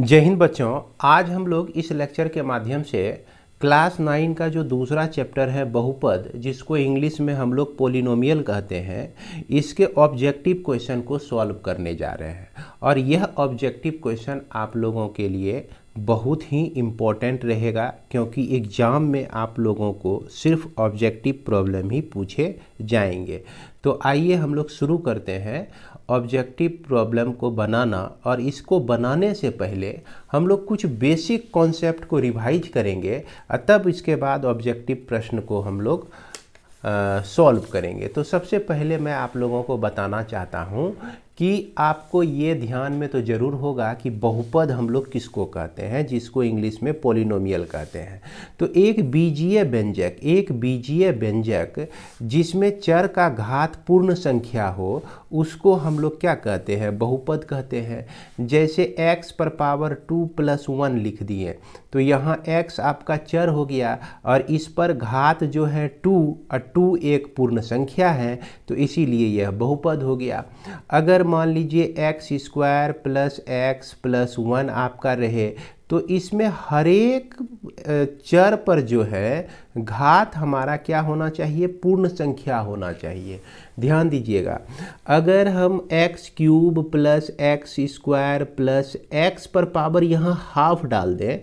जय हिंद बच्चों, आज हम लोग इस लेक्चर के माध्यम से क्लास नाइन का जो दूसरा चैप्टर है बहुपद, जिसको इंग्लिश में हम लोग पोलिनोमियल कहते हैं, इसके ऑब्जेक्टिव क्वेश्चन को सॉल्व करने जा रहे हैं। और यह ऑब्जेक्टिव क्वेश्चन आप लोगों के लिए बहुत ही इम्पोर्टेंट रहेगा क्योंकि एग्ज़ाम में आप लोगों को सिर्फ़ ऑब्जेक्टिव प्रॉब्लम ही पूछे जाएँगे। तो आइए हम लोग शुरू करते हैं ऑब्जेक्टिव प्रॉब्लम को बनाना और इसको बनाने से पहले हम लोग कुछ बेसिक कॉन्सेप्ट को रिवाइज करेंगे और तब इसके बाद ऑब्जेक्टिव प्रश्न को हम लोग सॉल्व करेंगे। तो सबसे पहले मैं आप लोगों को बताना चाहता हूँ कि आपको ये ध्यान में तो ज़रूर होगा कि बहुपद हम लोग किसको कहते हैं, जिसको इंग्लिश में पोलिनोमियल कहते हैं। तो एक बीजीय व्यंजक, एक बीजीय व्यंजक जिसमें चर का घात पूर्ण संख्या हो उसको हम लोग क्या कहते हैं? बहुपद कहते हैं। जैसे x पर पावर टू प्लस वन लिख दिए। तो यहाँ x आपका चर हो गया और इस पर घात जो है टू और टू एक पूर्ण संख्या है तो इसीलिए यह बहुपद हो गया। अगर मान लीजिए x square plus x plus one आपका रहे तो इसमें हर एक चर पर जो है, घात हमारा क्या होना चाहिए? पूर्ण संख्या होना चाहिए। ध्यान दीजिएगा, अगर हम x cube plus x square plus x पर पावर यहाँ हाफ़ डाल दें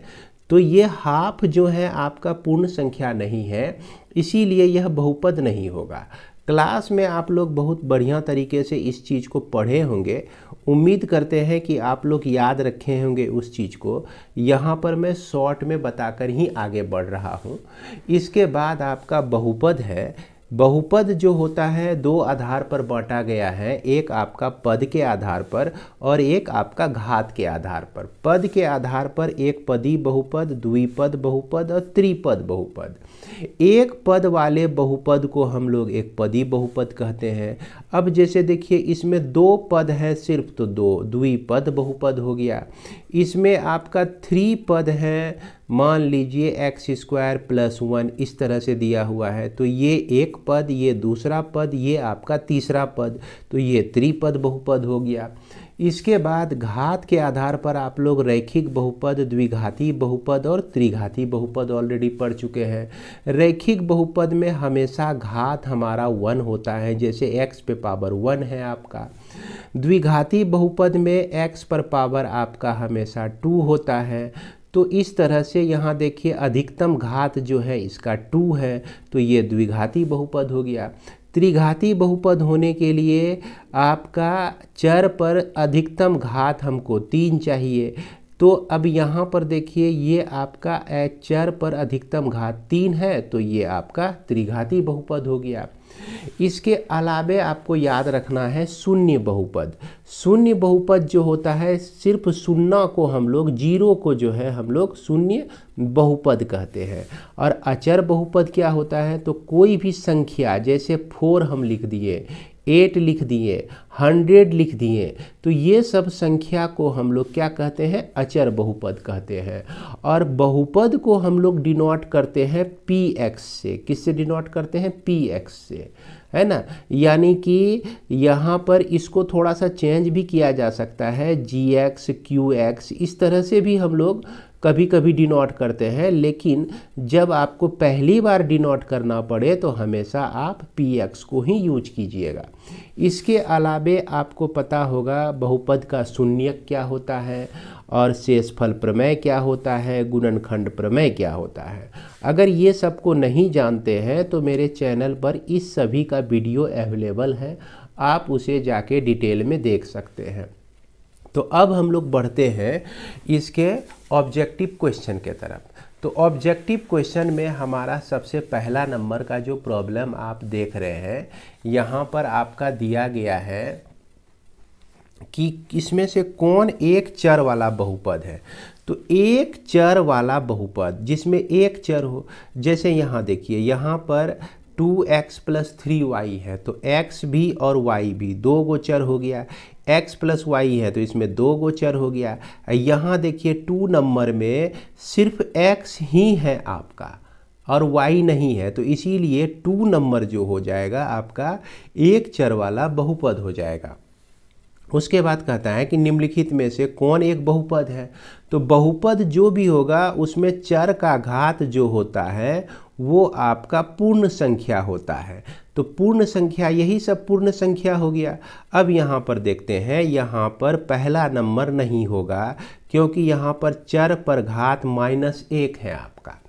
तो ये हाफ़ जो है आपका पूर्ण संख्या नहीं है, इसीलिए यह बहुपद नहीं होगा। क्लास में आप लोग बहुत बढ़िया तरीके से इस चीज़ को पढ़े होंगे। उम्मीद करते हैं कि आप लोग याद रखे होंगे उस चीज़ को। यहाँ पर मैं शॉर्ट में बताकर ही आगे बढ़ रहा हूँ। इसके बाद आपका बहुपद है। बहुपद जो होता है, दो आधार पर बांटा गया है। एक आपका पद के आधार पर और एक आपका घात के आधार पर। पद के आधार पर एक पदी बहुपद, द्विपद बहुपद और त्रिपद बहुपद। एक पद वाले बहुपद को हम लोग एक पदी बहुपद कहते हैं। अब जैसे देखिए, इसमें दो पद हैं सिर्फ़ तो दो, द्विपद बहुपद हो गया। इसमें आपका थ्री पद है मान लीजिए एक्स स्क्वायर प्लस वन इस तरह से दिया हुआ है तो ये एक पद, ये दूसरा पद, ये आपका तीसरा पद तो ये त्रिपद बहुपद हो गया। इसके बाद घात के आधार पर आप लोग रैखिक बहुपद, द्विघाती बहुपद और त्रिघाती बहुपद ऑलरेडी पढ़ चुके हैं। रैखिक बहुपद में हमेशा घात हमारा वन होता है, जैसे एक्स पे पावर वन है आपका। द्विघाती बहुपद में एक्स पर पावर आपका हमेशा टू होता है तो इस तरह से यहाँ देखिए अधिकतम घात जो है, इसका टू है तो ये द्विघाती बहुपद हो गया। त्रिघाती बहुपद होने के लिए आपका चर पर अधिकतम घात हमको तीन चाहिए। तो अब यहाँ पर देखिए, ये आपका चर पर अधिकतम घात तीन है तो ये आपका त्रिघाती बहुपद हो गया। इसके अलावे आपको याद रखना है शून्य बहुपद। शून्य बहुपद जो होता है, सिर्फ़ शून्य को हम लोग, ज़ीरो को जो है हम लोग शून्य बहुपद कहते हैं। और अचर बहुपद क्या होता है? तो कोई भी संख्या, जैसे फोर हम लिख दिए एट लिख दिए, हंड्रेड लिख दिए तो ये सब संख्या को हम लोग क्या कहते हैं? अचर बहुपद कहते हैं। और बहुपद को हम लोग डिनोट करते हैं पी एक्स से। किससे डिनोट करते हैं? पी एक्स से। है ना? यानी कि यहाँ पर इसको थोड़ा सा चेंज भी किया जा सकता है। जी एक्स क्यू एक्स इस तरह से भी हम लोग कभी कभी डिनोट करते हैं, लेकिन जब आपको पहली बार डिनोट करना पड़े तो हमेशा आप पी एक्स को ही यूज़ कीजिएगा। इसके अलावे आपको पता होगा, बहुपद का शून्य क्या होता है, और शेषफल प्रमेय क्या होता है, गुणनखंड प्रमेय क्या होता है। अगर ये सबको नहीं जानते हैं तो मेरे चैनल पर इस सभी का वीडियो अवेलेबल है, आप उसे जाके डिटेल में देख सकते हैं। तो अब हम लोग बढ़ते हैं, इसके ऑब्जेक्टिव क्वेश्चन के तरफ़। तो ऑब्जेक्टिव क्वेश्चन में हमारा सबसे पहला नंबर का जो प्रॉब्लम आप देख रहे हैं, यहाँ पर आपका दिया गया है कि इसमें से कौन एक चर वाला बहुपद है। तो एक चर वाला बहुपद, जिसमें एक चर हो, जैसे यहाँ देखिए, यहाँ पर two x plus three y है तो एक्स भी और वाई भी, दो गो चर हो गया। एक्स प्लस वाई है तो इसमें दो गोचर हो गया। यहाँ देखिए टू नंबर में सिर्फ़ एक्स ही है आपका और y नहीं है तो इसीलिए टू नंबर जो हो जाएगा, आपका एक चर वाला बहुपद हो जाएगा। उसके बाद कहता है कि निम्नलिखित में से कौन एक बहुपद है? तो बहुपद जो भी होगा, उसमें चर का घात जो होता है, वो आपका पूर्ण संख्या होता है। तो पूर्ण संख्या, यही सब पूर्ण संख्या हो गया। अब यहाँ पर देखते हैं, यहाँ पर पहला नंबर नहीं होगा, क्योंकि यहाँ पर चर पर घात माइनस एक है आपका।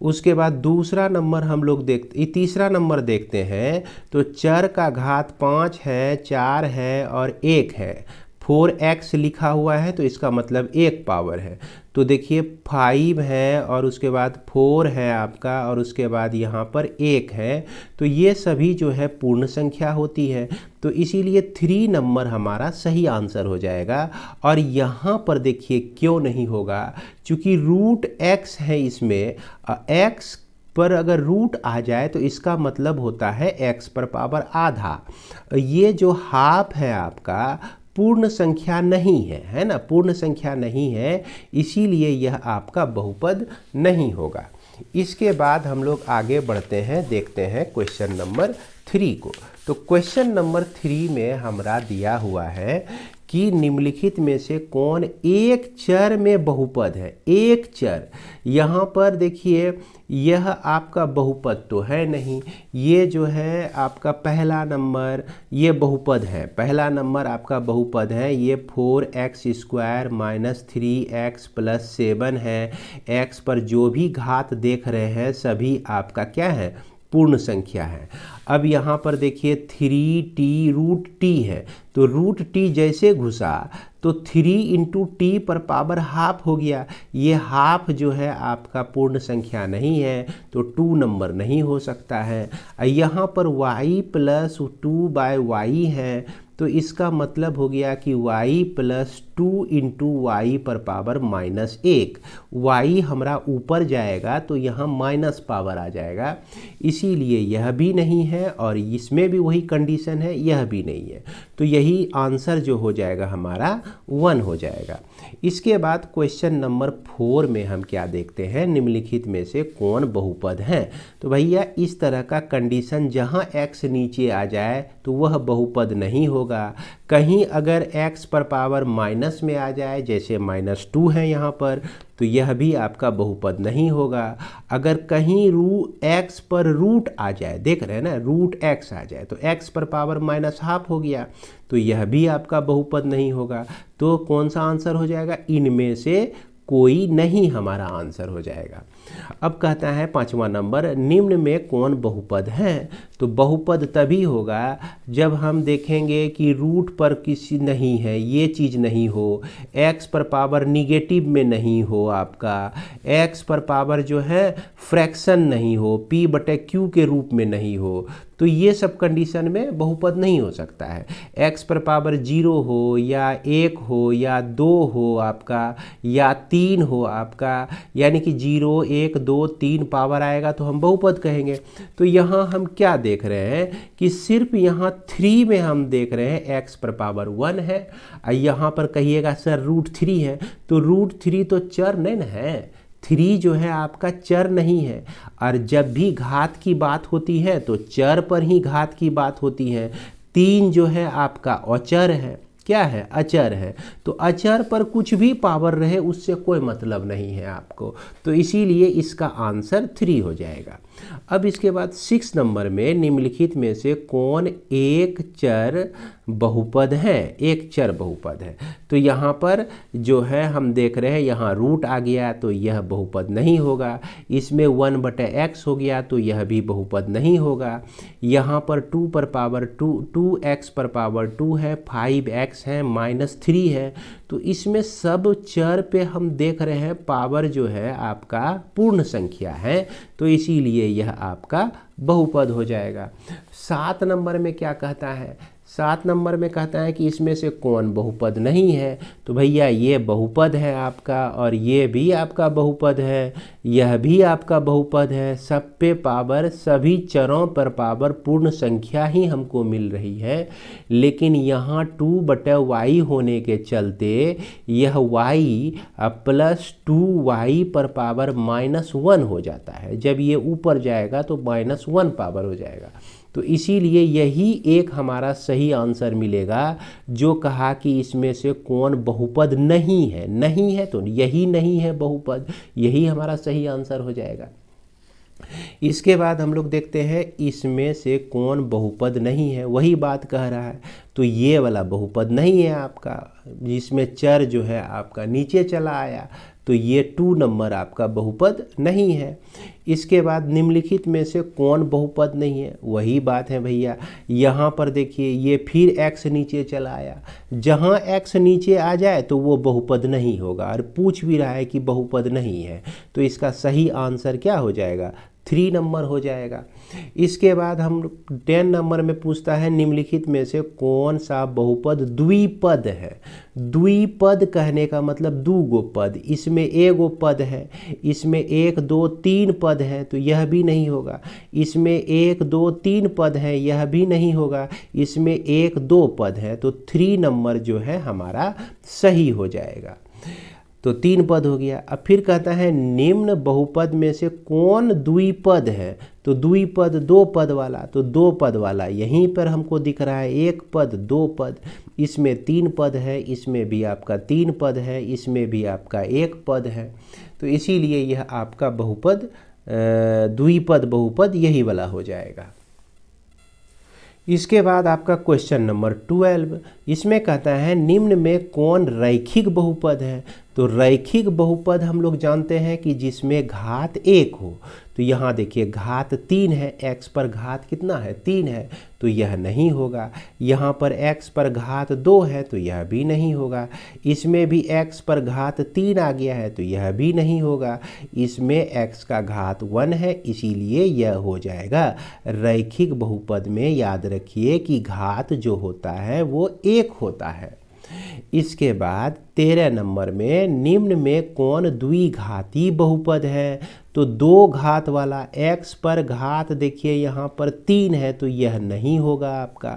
उसके बाद दूसरा नंबर हम लोग देखते तीसरा नंबर देखते हैं तो चर का घात पाँच है, चार है और एक है। फोर एक्स लिखा हुआ है तो इसका मतलब एक पावर है। तो देखिए फाइव है और उसके बाद फोर है आपका और उसके बाद यहाँ पर एक है। तो ये सभी जो है पूर्ण संख्या होती है। तो इसीलिए थ्री नंबर हमारा सही आंसर हो जाएगा। और यहाँ पर देखिए क्यों नहीं होगा? क्योंकि रूट एक्स है इसमें। एक्स पर अगर रूट आ जाए तो इसका मतलब होता है एक्स पर पावर आधा। ये जो हाफ़ है आपका पूर्ण संख्या नहीं है है ना? पूर्ण संख्या नहीं है, इसीलिए यह आपका बहुपद नहीं होगा। इसके बाद हम लोग आगे बढ़ते हैं, देखते हैं क्वेश्चन नंबर थ्री को। तो क्वेश्चन नंबर थ्री में हमारा दिया हुआ है कि निम्नलिखित में से कौन एक चर में बहुपद है? एक चर। यहाँ पर देखिए, यह आपका बहुपद तो है नहीं। ये जो है आपका पहला नंबर, ये बहुपद है। पहला नंबर आपका बहुपद है। ये four x square minus three x plus seven है। एक्स पर जो भी घात देख रहे हैं, सभी आपका क्या है? पूर्ण संख्या है। अब यहाँ पर देखिए थ्री टी रूट टी है। तो रूट टी जैसे घुसा तो थ्री इंटू टी पर पावर हाफ़ हो गया। ये हाफ़ जो है आपका पूर्ण संख्या नहीं है तो टू नंबर नहीं हो सकता है। यहाँ पर y plus two by y है तो इसका मतलब हो गया कि y plus two into y पर पावर माइनस एक। वाई हमारा ऊपर जाएगा तो यहाँ माइनस पावर आ जाएगा। इसीलिए यह भी नहीं है और इसमें भी वही कंडीशन है, यह भी नहीं है। तो यही आंसर जो हो जाएगा हमारा वन हो जाएगा। इसके बाद क्वेश्चन नंबर फोर में हम क्या देखते हैं? निम्नलिखित में से कौन बहुपद हैं? तो भैया, इस तरह का कंडीशन जहाँ एक्स नीचे आ जाए तो वह बहुपद नहीं होगा। कहीं अगर x पर पावर माइनस में आ जाए, जैसे माइनस टू है यहाँ पर तो यह भी आपका बहुपद नहीं होगा। अगर कहीं रू x पर रूट आ जाए, देख रहे हैं ना रूट x आ जाए तो x पर पावर माइनस हाफ़ हो गया तो यह भी आपका बहुपद नहीं होगा। तो कौन सा आंसर हो जाएगा? इनमें से कोई नहीं हमारा आंसर हो जाएगा। अब कहता है पांचवा नंबर, निम्न में कौन बहुपद है? तो बहुपद तभी होगा जब हम देखेंगे कि रूट पर किसी नहीं है, ये चीज़ नहीं हो एक्स पर पावर निगेटिव में नहीं हो आपका एक्स पर पावर जो है फ्रैक्शन नहीं हो पी बटे क्यू के रूप में नहीं हो तो ये सब कंडीशन में बहुपद नहीं हो सकता है। एक्स पर पावर ज़ीरो हो, या एक हो, या दो हो आपका, या तीन हो आपका, यानी कि ज़ीरो एक, दो, तीन पावर आएगा तो हम बहुपद कहेंगे। तो यहाँ हम क्या देख रहे हैं कि सिर्फ़ यहाँ थ्री में हम देख रहे हैं एक्स पर पावर वन है। यहाँ पर कहिएगा सर रूट थ्री है। तो रूट थ्री तो चर नहीं ना है। थ्री जो है आपका चर नहीं है। और जब भी घात की बात होती है तो चर पर ही घात की बात होती है। तीन जो है आपका अचर है। क्या है? अचर है। तो अचर पर कुछ भी पावर रहे, उससे कोई मतलब नहीं है आपको। तो इसीलिए इसका आंसर थ्री हो जाएगा। अब इसके बाद सिक्स नंबर में निम्नलिखित में से कौन एक चर बहुपद है? एक चर बहुपद है। तो यहाँ पर जो है, हम देख रहे हैं, यहाँ रूट आ गया तो यह बहुपद नहीं होगा। इसमें वन बटे एक्स हो गया तो यह भी बहुपद नहीं होगा। यहाँ पर टू पर पावर टू टू एक्स पर पावर टू है फाइव एक्स है माइनस थ्री है। तो इसमें सब चर पे हम देख रहे हैं पावर जो है आपका पूर्ण संख्या है। तो इसीलिए यह आपका बहुपद हो जाएगा। सात नंबर में क्या कहता है? सात नंबर में कहता है कि इसमें से कौन बहुपद नहीं है? तो भैया, ये बहुपद है आपका और ये भी आपका बहुपद है। यह भी आपका बहुपद है। सब पे पावर, सभी चरों पर पावर, पूर्ण संख्या ही हमको मिल रही है। लेकिन यहाँ टू बटे वाई होने के चलते यह वाई प्लस टू वाई पर पावर माइनस वन हो जाता है। जब ये ऊपर जाएगा तो माइनस वन पावर हो जाएगा। तो इसीलिए यही एक हमारा सही आंसर मिलेगा, जो कहा कि इसमें से कौन बहुपद नहीं है। नहीं है तो यही नहीं है बहुपद। यही हमारा सही आंसर हो जाएगा। इसके बाद हम लोग देखते हैं, इसमें से कौन बहुपद नहीं है? वही बात कह रहा है। तो ये वाला बहुपद नहीं है आपका, जिसमें चर जो है आपका नीचे चला आया। तो ये टू नंबर आपका बहुपद नहीं है। इसके बाद निम्नलिखित में से कौन बहुपद नहीं है? वही बात है भैया। यहाँ पर देखिए, ये फिर एक्स नीचे चला आया। जहाँ एक्स नीचे आ जाए तो वो बहुपद नहीं होगा। और पूछ भी रहा है कि बहुपद नहीं है। तो इसका सही आंसर क्या हो जाएगा? थ्री नंबर हो जाएगा। इसके बाद हम टेन नंबर में पूछता है, निम्नलिखित में से कौन सा बहुपद द्विपद है? द्विपद कहने का मतलब दो गो पद। इसमें एगो पद है, इसमें एक, दो, तीन पद है तो यह भी नहीं होगा। इसमें एक, दो, तीन पद है, यह भी नहीं होगा। इसमें एक, दो पद है तो थ्री नंबर जो है हमारा सही हो जाएगा। तो तीन पद हो गया। अब फिर कहता है, निम्न बहुपद में से कौन द्विपद है? तो द्विपद दो पद वाला तो दो पद वाला। यहीं पर हमको दिख रहा है एक पद, दो पद। इसमें तीन पद है, इसमें भी आपका तीन पद है, इसमें भी आपका एक पद है। तो इसीलिए यह आपका बहुपद द्विपद बहुपद, यही वाला हो जाएगा। इसके बाद आपका क्वेश्चन नंबर ट्वेल्व इसमें कहता है, निम्न में कौन रैखिक बहुपद है? तो रैखिक बहुपद हम लोग जानते हैं कि जिसमें घात एक हो। तो यहाँ देखिए, घात तीन है, x पर घात कितना है? तीन है तो यह नहीं होगा। यहाँ पर x पर घात दो है तो यह भी नहीं होगा। इसमें भी x पर घात तीन आ गया है तो यह भी नहीं होगा। इसमें x का घात वन है, इसीलिए यह हो जाएगा। रैखिक बहुपद में याद रखिए कि घात जो होता है, वो एक होता है। इसके बाद तेरह नंबर में निम्न में कौन द्विघाती बहुपद है? तो दो घात वाला x पर घात देखिए यहाँ पर तीन है तो यह नहीं होगा आपका।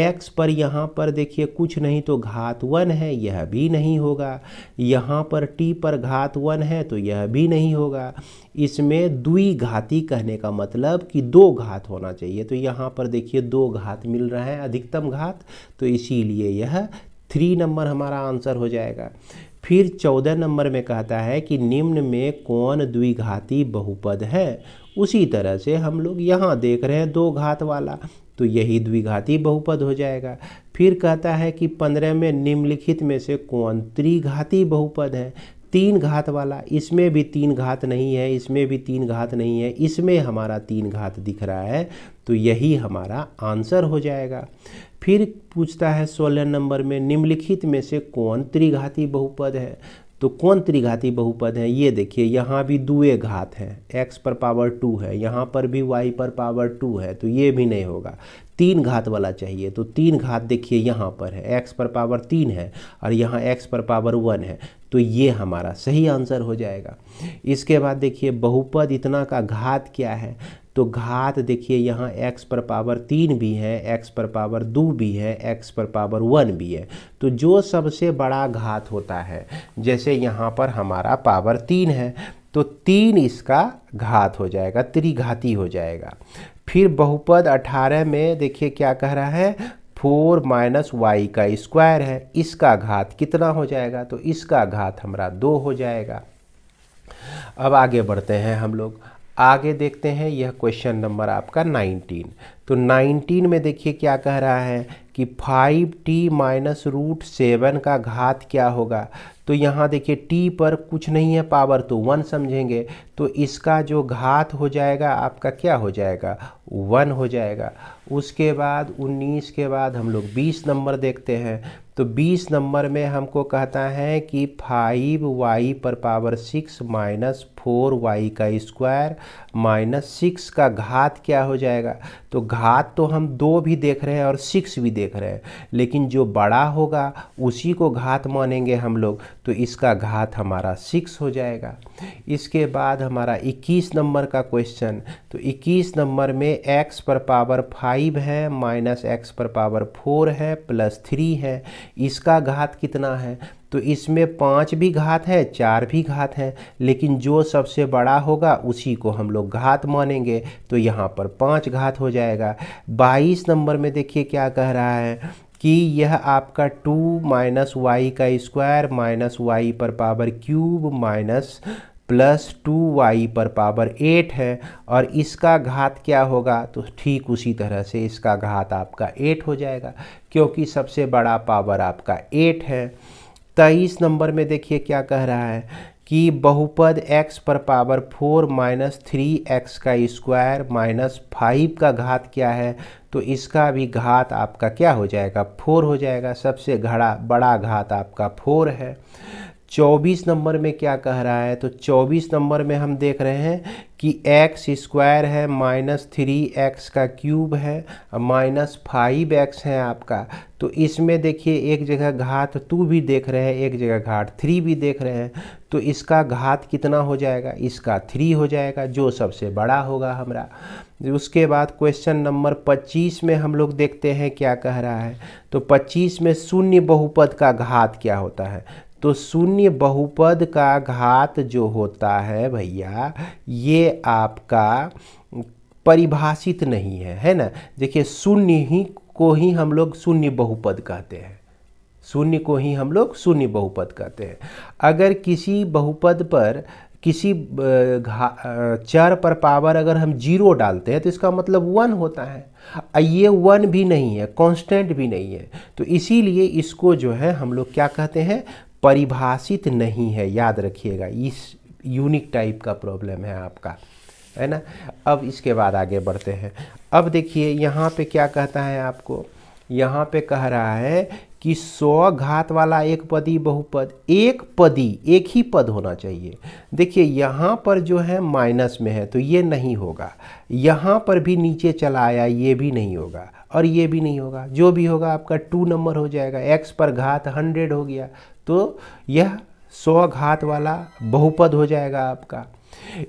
x पर यहाँ पर देखिए कुछ नहीं तो घात वन है, यह भी नहीं होगा। यहाँ पर t पर घात वन है तो यह भी नहीं होगा। इसमें द्विघाती कहने का मतलब कि दो घात होना चाहिए। तो यहाँ पर देखिए दो घात मिल रहा है, अधिकतम घात तो इसीलिए यह थ्री नंबर हमारा आंसर हो जाएगा। फिर चौदह नंबर में कहता है कि निम्न में कौन द्विघाती बहुपद है? उसी तरह से हम लोग यहाँ देख रहे हैं दो घात वाला तो यही द्विघाती बहुपद हो जाएगा। फिर कहता है कि पंद्रह में निम्नलिखित में से कौन त्रिघाती बहुपद है? तीन घात वाला, इसमें भी तीन घात नहीं है, इसमें भी तीन घात नहीं है, इसमें हमारा तीन घात दिख रहा है तो यही हमारा आंसर हो जाएगा। फिर पूछता है सोलह नंबर में, निम्नलिखित में से कौन त्रिघाती बहुपद है? तो कौन त्रिघाती बहुपद है? ये देखिए, यहाँ भी दुए घात है। X पर पावर टू है, यहाँ पर भी y पर पावर टू है तो ये भी नहीं होगा। तीन घात वाला चाहिए तो तीन घात देखिए यहाँ पर है। X पर पावर तीन है और यहाँ x पर पावर वन है। तो ये हमारा सही आंसर हो जाएगा। इसके बाद देखिए, बहुपद इतना का घात क्या है? तो घात देखिए, यहाँ x पर पावर तीन भी है, x पर पावर दो भी है, x पर पावर वन भी है। तो जो सबसे बड़ा घात होता है, जैसे यहाँ पर हमारा पावर तीन है तो तीन इसका घात हो जाएगा, त्रिघाती हो जाएगा। फिर बहुपद अठारह में देखिए क्या कह रहा है? फोर माइनस वाई का स्क्वायर है, इसका घात कितना हो जाएगा? तो इसका घात हमारा दो हो जाएगा। अब आगे बढ़ते हैं हम लोग। आगे देखते हैं यह क्वेश्चन नंबर आपका 19 तो 19 में देखिए क्या कह रहा है कि 5t T minus root seven का घात क्या होगा? तो यहाँ देखिए, t पर कुछ नहीं है पावर तो वन समझेंगे। तो इसका जो घात हो जाएगा, आपका क्या हो जाएगा? वन हो जाएगा। उसके बाद 19 के बाद हम लोग 20 नंबर देखते हैं। तो 20 नंबर में हमको कहता है कि फाइव वाई पर power six minus four y का स्क्वायर माइनस सिक्स का घात क्या हो जाएगा? तो घात तो हम दो भी देख रहे हैं और सिक्स भी देख रहे हैं, लेकिन जो बड़ा होगा उसी को घात मानेंगे हम लोग तो इसका घात हमारा सिक्स हो जाएगा। इसके बाद हमारा 21 नंबर का क्वेश्चन तो 21 नंबर में एक्स पर पावर फाइव है माइनस एक्स पर पावर फोर है प्लस थ्री है, इसका घात कितना है? तो इसमें पाँच भी घात है, चार भी घात है, लेकिन जो सबसे बड़ा होगा उसी को हम लोग घात मानेंगे। तो यहाँ पर पाँच घात हो जाएगा। बाईस नंबर में देखिए क्या कह रहा है कि यह आपका टू माइनस वाई का स्क्वायर माइनस वाई पर power cube minus plus two y पर पावर एट है, और इसका घात क्या होगा? तो ठीक उसी तरह से इसका घात आपका एट हो जाएगा, क्योंकि सबसे बड़ा पावर आपका एट है। तेईस नंबर में देखिए क्या कह रहा है कि बहुपद x पर power four minus three x का स्क्वायर माइनस फाइव का घात क्या है? तो इसका भी घात आपका क्या हो जाएगा? फोर हो जाएगा। सबसे घड़ा, बड़ा घात आपका फोर है। चौबीस नंबर में क्या कह रहा है? तो चौबीस नंबर में हम देख रहे हैं कि एक्स स्क्वायर है माइनस थ्री एक्स का क्यूब है माइनस फाइव एक्स है आपका। तो इसमें देखिए एक जगह घात टू भी देख रहे हैं, एक जगह घात थ्री भी देख रहे हैं। तो इसका घात कितना हो जाएगा? इसका थ्री हो जाएगा, जो सबसे बड़ा होगा हमारा। उसके बाद क्वेश्चन नंबर 25 में हम लोग देखते हैं क्या कह रहा है। तो 25 में शून्य बहुपद का घात क्या होता है? तो शून्य बहुपद का घात जो होता है भैया, ये आपका परिभाषित नहीं है है ना? देखिए, शून्य ही को ही हम लोग शून्य बहुपद कहते हैं। शून्य को ही हम लोग शून्य बहुपद कहते हैं। अगर किसी बहुपद पर, किसी चर पर पावर अगर हम ज़ीरो डालते हैं तो इसका मतलब वन होता है। ये वन भी नहीं है, कांस्टेंट भी नहीं है। तो इसीलिए इसको जो है हम लोग क्या कहते हैं? परिभाषित नहीं है, याद रखिएगा, इस यूनिक टाइप का प्रॉब्लम है आपका, है ना? अब इसके बाद आगे बढ़ते हैं। अब देखिए, यहाँ पे क्या कहता है आपको? यहाँ पे कह रहा है कि सौ घात वाला एक पदी, बहुपद, एक पदी, एक ही पद होना चाहिए। देखिए, यहाँ पर जो है माइनस में है तो ये नहीं होगा। यहाँ पर भी नीचे चला आया, ये भी नहीं होगा, और ये भी नहीं होगा। जो भी होगा, आपका टू नंबर हो जाएगा। एक्स पर घात हंड्रेड हो गया तो यह सौ घात वाला बहुपद हो जाएगा आपका।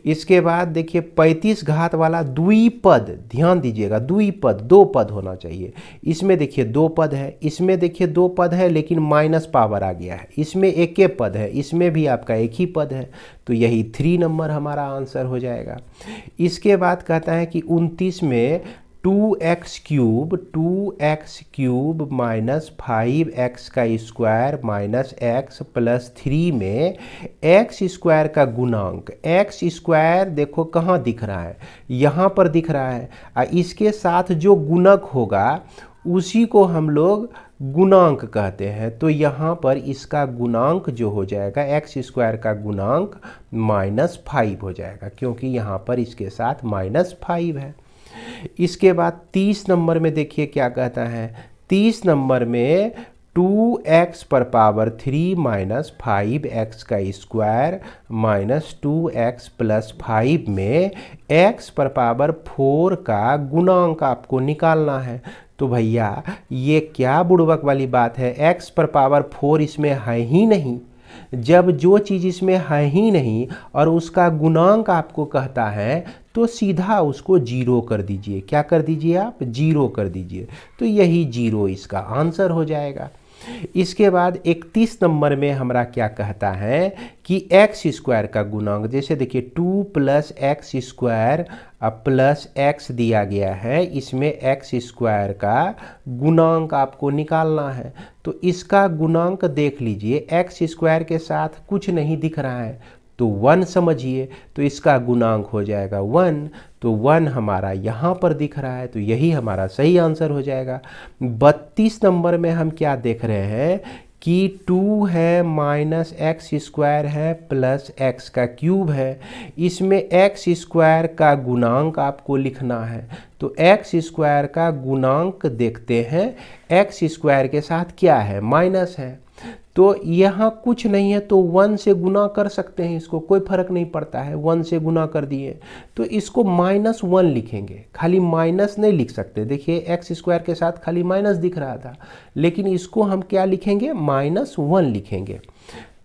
इसके बाद देखिए, पैंतीस घात वाला द्विपद, ध्यान दीजिएगा, द्विपद, दो पद होना चाहिए। इसमें देखिए दो पद है, इसमें देखिए दो पद है, लेकिन माइनस पावर आ गया है। इसमें एक एक पद है, इसमें भी आपका एक ही पद है तो यही थ्री नंबर हमारा आंसर हो जाएगा। इसके बाद कहता है कि उनतीस में two x cube two x cube minus five x का square minus x plus three में एक्स स्क्वायर का गुणांक। एक्स स्क्वायर देखो कहाँ दिख रहा है? यहाँ पर दिख रहा है। और इसके साथ जो गुणक होगा, उसी को हम लोग गुणांक कहते हैं। तो यहाँ पर इसका गुणांक जो हो जाएगा एक्स स्क्वायर का गुणांक माइनस फाइव हो जाएगा, क्योंकि यहाँ पर इसके साथ माइनस फाइव है। इसके बाद तीस नंबर में देखिए क्या कहता है। तीस नंबर में टू एक्स पर power three minus five x का square minus two x plus five में एक्स पर पावर फोर का गुणांक आपको निकालना है। तो भैया, ये क्या बुड़वक वाली बात है? एक्स पर पावर फोर इसमें है ही नहीं। जब जो चीज़ इसमें है ही नहीं और उसका गुणांक आपको कहता है तो सीधा उसको ज़ीरो कर दीजिए। क्या कर दीजिए आप? ज़ीरो कर दीजिए। तो यही ज़ीरो इसका आंसर हो जाएगा। इसके बाद 31 नंबर में हमारा क्या कहता है कि एक्स स्क्वायर का गुणांक, जैसे देखिए two plus x square plus x दिया गया है, इसमें एक्स स्क्वायर का गुणांक आपको निकालना है। तो इसका गुणांक देख लीजिए एक्स स्क्वायर के साथ कुछ नहीं दिख रहा है। तो वन समझिए तो इसका गुणांक हो जाएगा वन तो वन हमारा यहाँ पर दिख रहा है तो यही हमारा सही आंसर हो जाएगा। बत्तीस नंबर में हम क्या देख रहे हैं कि टू है माइनस एक्स स्क्वायर है प्लस एक्स का क्यूब है। इसमें एक्स स्क्वायर का गुणांक आपको लिखना है। तो एक्स स्क्वायर का गुणांक देखते हैं। एक्स स्क्वायर के साथ क्या है? माइनस है। तो यहाँ कुछ नहीं है तो वन से गुना कर सकते हैं इसको, कोई फ़र्क नहीं पड़ता है, वन से गुना कर दिए। तो इसको माइनस वन लिखेंगे, खाली माइनस नहीं लिख सकते। देखिए, एक्स स्क्वायर के साथ खाली माइनस दिख रहा था, लेकिन इसको हम क्या लिखेंगे? माइनस वन लिखेंगे।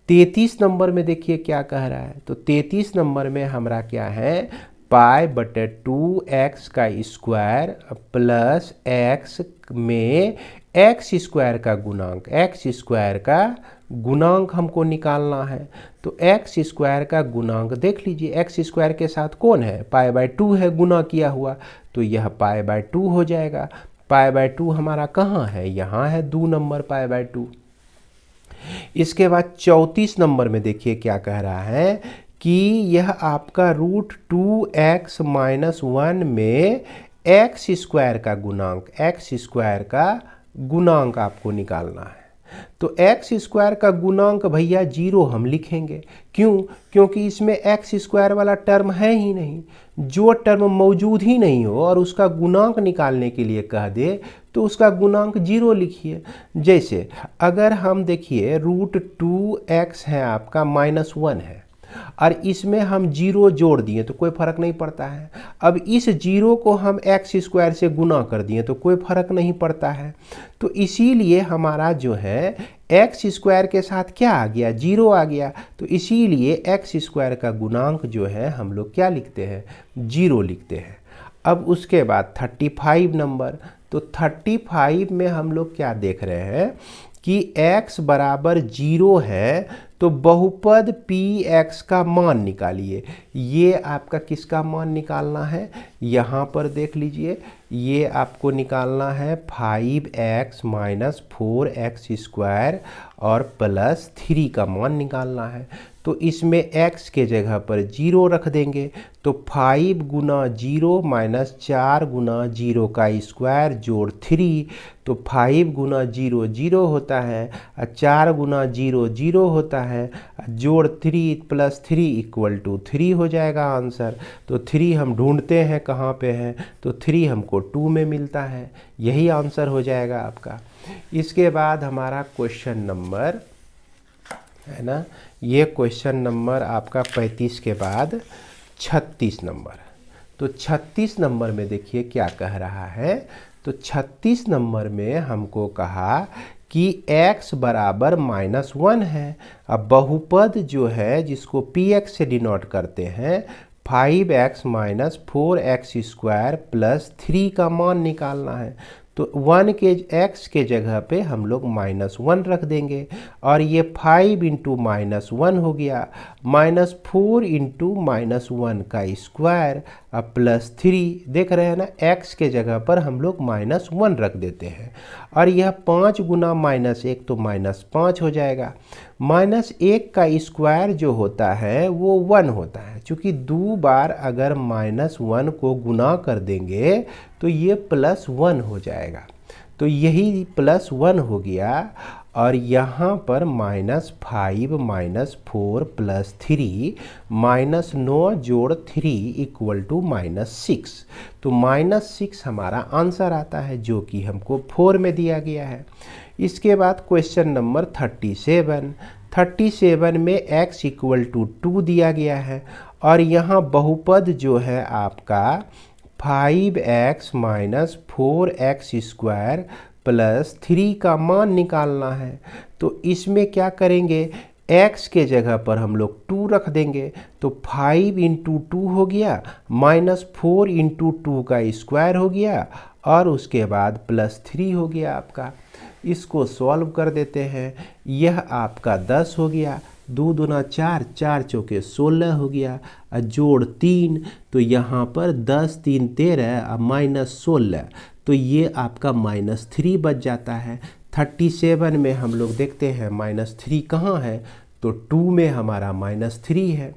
तैतीस नंबर में देखिए क्या कह रहा है। तो तैतीस नंबर में हमारा क्या है? पाई बटे टू एक्स का स्क्वायर प्लस एक्स में एक्स स्क्वायर का गुणांक एक्स स्क्वायर का गुणांक हमको निकालना है। तो एक्स स्क्वायर का गुणांक देख लीजिए एक्स स्क्वायर के साथ कौन है? पाए बाय टू है गुना किया हुआ। तो यह पाए बाय टू हो जाएगा। पाए बाय टू हमारा कहाँ है? यहाँ है दो नंबर पाए बाय टू। इसके बाद चौंतीस नंबर में देखिए क्या कह रहा है कि यह आपका root two x minus one में एक्स स्क्वायर का गुणांक एक्स स्क्वायर का गुणांक आपको निकालना है। तो एक्स स्क्वायर का गुणांक भैया ज़ीरो हम लिखेंगे। क्यों? क्योंकि इसमें एक्स स्क्वायर वाला टर्म है ही नहीं। जो टर्म मौजूद ही नहीं हो और उसका गुणांक निकालने के लिए कह दे तो उसका गुणांक ज़ीरो लिखिए। जैसे, अगर हम देखिए रूट टू एक्स है आपका माइनस वन है। और इसमें हम ज़ीरो जोड़ दिए तो कोई फ़र्क नहीं पड़ता है। अब इस ज़ीरो को हम एक्स स्क्वायर से गुना कर दिए तो कोई फ़र्क नहीं पड़ता है। तो इसीलिए हमारा जो है एक्स स्क्वायर के साथ क्या आ गया? ज़ीरो आ गया। तो इसीलिए एक्स स्क्वायर का गुणांक जो है, हम लोग क्या लिखते हैं? ज़ीरो लिखते हैं। अब उसके बाद थर्टी फाइव नंबर तो थर्टी फाइव में हम लोग क्या देख रहे हैं कि x बराबर ज़ीरो है तो बहुपद पी एक्स का मान निकालिए। ये आपका किसका मान निकालना है? यहाँ पर देख लीजिए। ये आपको निकालना है five x minus four x square और प्लस थ्री का मान निकालना है। तो इसमें x के जगह पर ज़ीरो रख देंगे तो फाइव गुना ज़ीरो माइनस चार गुना ज़ीरो का स्क्वायर जोड़ थ्री तो फाइव गुना ज़ीरो ज़ीरो होता है, और चार गुना ज़ीरो ज़ीरो होता है जोड़ three plus three equal to three हो जाएगा आंसर। तो थ्री हम ढूंढते हैं कहाँ पे है तो थ्री हमको टू में मिलता है। यही आंसर हो जाएगा आपका। इसके बाद हमारा क्वेश्चन नंबर है ना? ये क्वेश्चन नंबर आपका पैंतीस के बाद छत्तीस नंबर। तो छत्तीस नंबर में देखिए क्या कह रहा है। तो छत्तीस नंबर में हमको कहा कि x बराबर माइनस वन है। अब बहुपद जो है, जिसको पी एक्स से डिनोट करते हैं five x minus four x square plus three का मान निकालना है। तो वन के एक्स के जगह पे हम लोग माइनस वन रख देंगे और ये फाइव इंटू माइनस वन हो गया। Minus four into minus one का स्क्वायर अब प्लस थ्री, देख रहे हैं ना, एक्स के जगह पर हम लोग माइनस वन रख देते हैं। और यह पाँच गुना माइनस एक तो माइनस पाँच हो जाएगा। माइनस एक का स्क्वायर जो होता है, वो वन होता है। चूँकि दो बार अगर माइनस वन को गुना कर देंगे तो ये प्लस वन हो जाएगा। तो यही प्लस वन हो गया, और यहाँ पर minus five, minus four, plus three, minus नौ जोड़ three equal to minus six. तो माइनस सिक्स हमारा आंसर आता है, जो कि हमको फोर में दिया गया है। इसके बाद question number thirty seven thirty seven में एक्स इक्वल टू टू दिया गया है और यहाँ बहुपद जो है आपका five x minus four x square plus three का मान निकालना है। तो इसमें क्या करेंगे? x के जगह पर हम लोग टू रख देंगे। तो फाइव इंटू टू हो गया माइनस फोर इंटू टू का स्क्वायर हो गया और उसके बाद प्लस थ्री हो गया आपका। इसको सॉल्व कर देते हैं। यह आपका दस हो गया, दो दुना चार चार चौके सोलह हो गया और जोड़ तीन तो यहाँ पर दस तीन तेरह और माइनस सोलह तो ये आपका माइनस थ्री बच जाता है। थर्टी सेवन में हम लोग देखते हैं माइनस थ्री कहाँ है तो टू में हमारा माइनस थ्री है।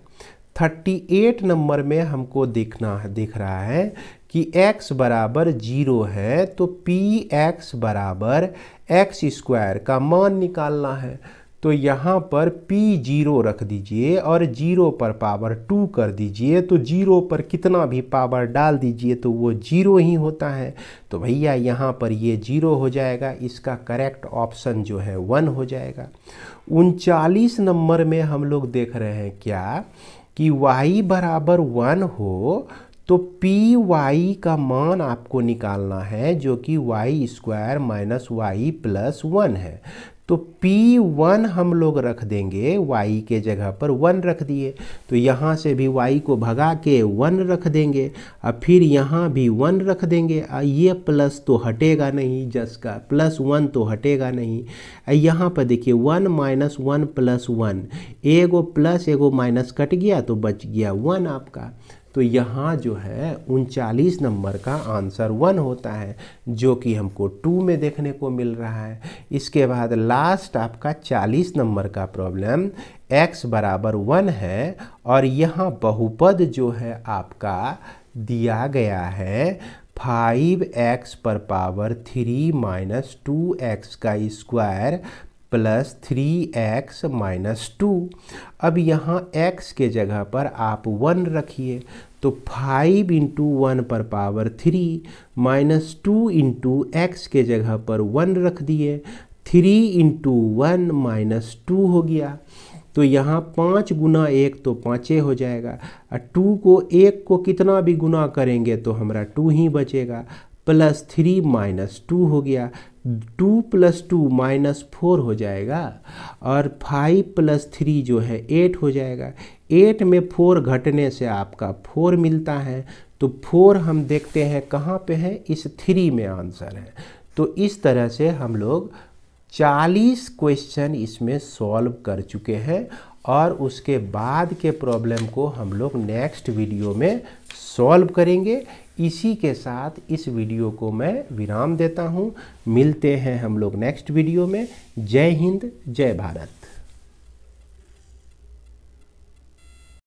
थर्टी एट नंबर में हमको देखना है, दिख रहा है कि x बराबर ज़ीरो है तो पी एक्स बराबर एक्स स्क्वायर का मान निकालना है। तो यहाँ पर p ज़ीरो रख दीजिए और ज़ीरो पर पावर टू कर दीजिए तो ज़ीरो पर कितना भी पावर डाल दीजिए तो वो ज़ीरो ही होता है। तो भैया, यहाँ पर ये ज़ीरो हो जाएगा, इसका करेक्ट ऑप्शन जो है वन हो जाएगा। उनचालीस नंबर में हम लोग देख रहे हैं क्या? कि y बराबर वन हो तो पी वाई का मान आपको निकालना है, जो कि y square minus y plus one है। तो P1 हम लोग रख देंगे y के जगह पर 1 रख दिए। तो यहाँ से भी y को भगा के 1 रख देंगे। और फिर यहाँ भी 1 रख देंगे। और ये प्लस तो हटेगा नहीं जस का प्लस वन तो हटेगा नहीं। यहाँ पर देखिए one minus one plus one एगो प्लस एगो माइनस कट गया तो बच गया वन आपका। तो यहाँ जो है उनचालीस नंबर का आंसर वन होता है, जो कि हमको टू में देखने को मिल रहा है। इसके बाद लास्ट आपका चालीस नंबर का प्रॉब्लम x बराबर वन है और यहाँ बहुपद जो है आपका दिया गया है फाइव एक्स पर power three minus two x का square plus three x minus two. अब यहाँ x के जगह पर आप वन रखिए तो फाइव इंटू वन पर power three minus two into x के जगह पर वन रख दिए। Three into one minus two हो गया। तो यहाँ पाँच गुना एक तो पाँचे हो जाएगा। और टू को एक को कितना भी गुना करेंगे तो हमारा टू ही बचेगा। प्लस थ्री माइनस टू हो गया। Two plus two minus four हो जाएगा और फाइव प्लस थ्री जो है एट हो जाएगा। एट में फोर घटने से आपका फोर मिलता है। तो फोर हम देखते हैं कहाँ पे है? इस थ्री में आंसर है। तो इस तरह से हम लोग चालीस क्वेश्चन इसमें सॉल्व कर चुके हैं और उसके बाद के प्रॉब्लम को हम लोग नेक्स्ट वीडियो में सॉल्व करेंगे। इसी के साथ इस वीडियो को मैं विराम देता हूँ। मिलते हैं हम लोग नेक्स्ट वीडियो में। जय हिंद, जय भारत।